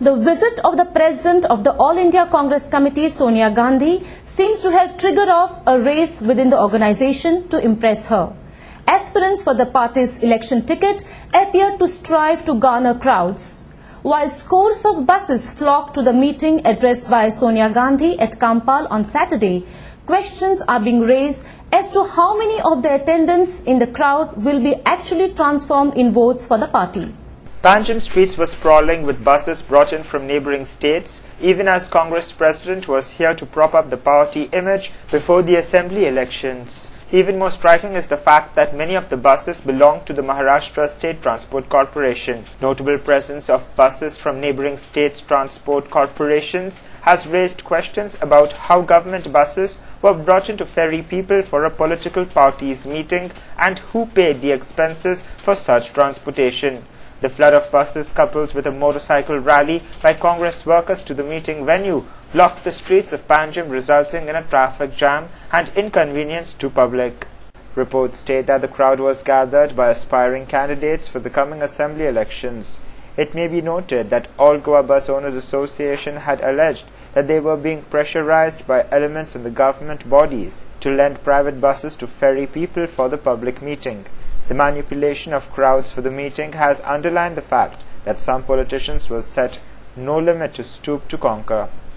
The visit of the president of the All India Congress Committee, Sonia Gandhi, seems to have triggered off a race within the organization to impress her. Aspirants for the party's election ticket appear to strive to garner crowds. While scores of buses flocked to the meeting addressed by Sonia Gandhi at Campal on Saturday, questions are being raised as to how many of the attendants in the crowd will be actually transformed in votes for the party. Panjim streets were sprawling with buses brought in from neighboring states, even as Congress president was here to prop up the party image before the assembly elections. Even more striking is the fact that many of the buses belong to the Maharashtra State Transport Corporation. Notable presence of buses from neighboring states' transport corporations has raised questions about how government buses were brought in to ferry people for a political party's meeting and who paid the expenses for such transportation. The flood of buses coupled with a motorcycle rally by Congress workers to the meeting venue blocked the streets of Panjim resulting in a traffic jam and inconvenience to public. Reports state that the crowd was gathered by aspiring candidates for the coming assembly elections. It may be noted that All Goa Bus Owners Association had alleged that they were being pressurized by elements in the government bodies to lend private buses to ferry people for the public meeting. The manipulation of crowds for the meeting has underlined the fact that some politicians will set no limit to stoop to conquer.